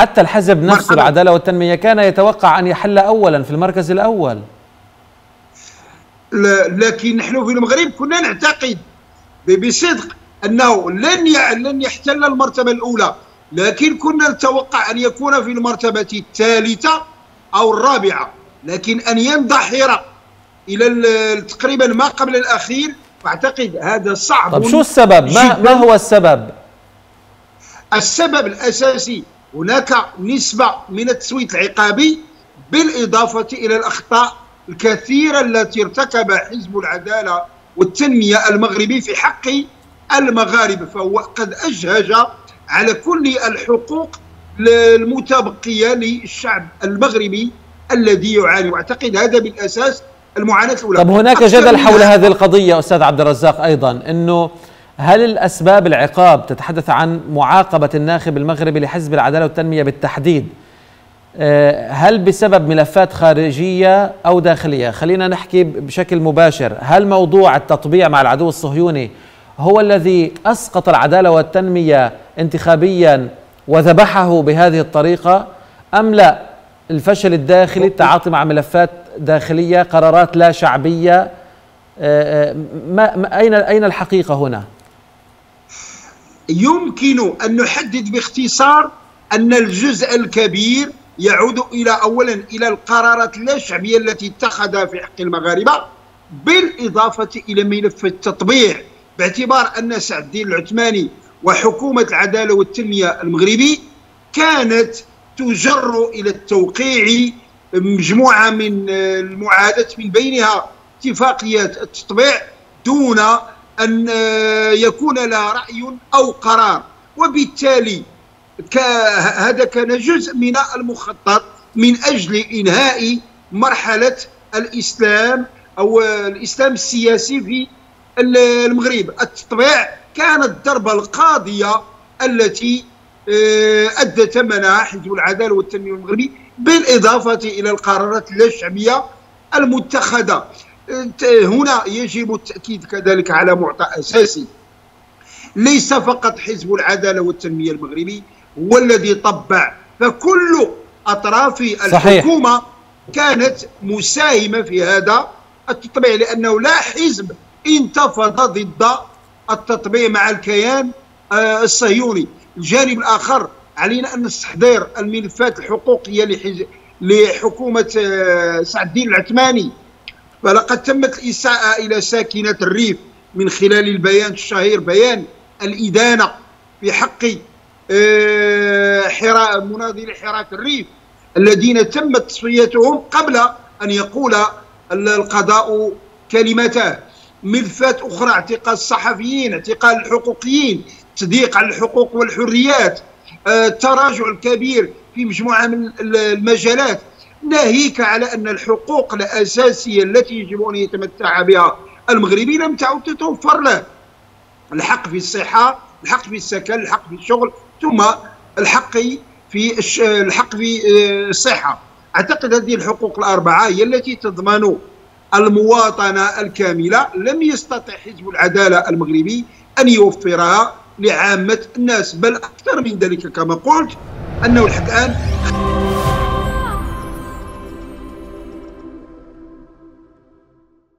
حتى الحزب نفسه العدالة والتنمية كان يتوقع أن يحل أولا في المركز الأول لكن نحن في المغرب كنا نعتقد بصدق أنه لن لن يحتل المرتبة الأولى لكن كنا نتوقع أن يكون في المرتبة الثالثة أو الرابعة لكن أن ينضحر إلى تقريبا ما قبل الأخير أعتقد هذا صعب طب شو السبب؟ ما, ما هو السبب؟ السبب الأساسي هناك نسبة من التسويت العقابي بالإضافة إلى الأخطاء الكثيرة التي ارتكب حزب العدالة والتنمية المغربي في حق المغاربة فهو قد أجهج على كل الحقوق المتبقية للشعب المغربي الذي يعاني. وأعتقد هذا بالأساس المعاناة الأولى. طب هناك جدل حول هذه القضية أستاذ عبد الرزاق أيضا أنه هل الأسباب العقاب تتحدث عن معاقبة الناخب المغربي لحزب العدالة والتنمية بالتحديد؟ آه، هل بسبب ملفات خارجية أو داخلية؟ خلينا نحكي بشكل مباشر. هل موضوع التطبيع مع العدو الصهيوني هو الذي أسقط العدالة والتنمية انتخابيا وذبحه بهذه الطريقة أم لا؟ الفشل الداخلي التعاطي مع ملفات داخلية قرارات لا شعبية. آه، آه، ما أين أين الحقيقة هنا؟ يمكن أن نحدد باختصار أن الجزء الكبير يعود إلى أولا إلى القرارات اللا شعبية التي اتخذها في حق المغاربة بالإضافة إلى ملف التطبيع باعتبار أن سعد الدين العثماني وحكومة العدالة والتنمية المغربي كانت تجر إلى التوقيع مجموعة من المعاهدات من بينها اتفاقية التطبيع دون أن يكون لها رأي أو قرار. وبالتالي هذا كان جزء من المخطط من أجل إنهاء مرحلة الإسلام أو الإسلام السياسي في المغرب. التطبيع كانت الضربة القاضية التي آه، أدى ثمنها حزب العدالة والتنمية المغربي بالإضافة إلى القرارات الشعبية المتخذة. هنا يجب التأكيد كذلك على معطى أساسي. ليس فقط حزب العدالة والتنمية المغربي هو الذي طبع فكل أطراف الحكومة صحيح. كانت مساهمة في هذا التطبيع لأنه لا حزب انتفض ضد التطبيع مع الكيان آه، الصهيوني. الجانب الآخر علينا أن نستحضر الملفات الحقوقية لحكومة آه، سعد الدين العثماني. فلقد تمت الإساءة إلى ساكنة الريف من خلال البيان الشهير بيان الإدانة في حق مناضلي حراك الريف الذين تمت تصفيتهم قبل أن يقول القضاء كلمته ملفات أخرى اعتقال الصحفيين اعتقال الحقوقيين تضييق على الحقوق والحريات التراجع آه، الكبير في مجموعة من المجالات. ناهيك على أن الحقوق الأساسية التي يجب أن يتمتع بها المغربي لم تعد تتوفر له. الحق في الصحة الحق في السكن الحق في الشغل ثم الحق في الحق في آه، الصحة. أعتقد هذه الحقوق الأربعة هي التي تضمن المواطنة الكاملة. لم يستطع حزب العدالة المغربي أن يوفرها لعامة الناس بل أكثر من ذلك كما قلت أنه الآن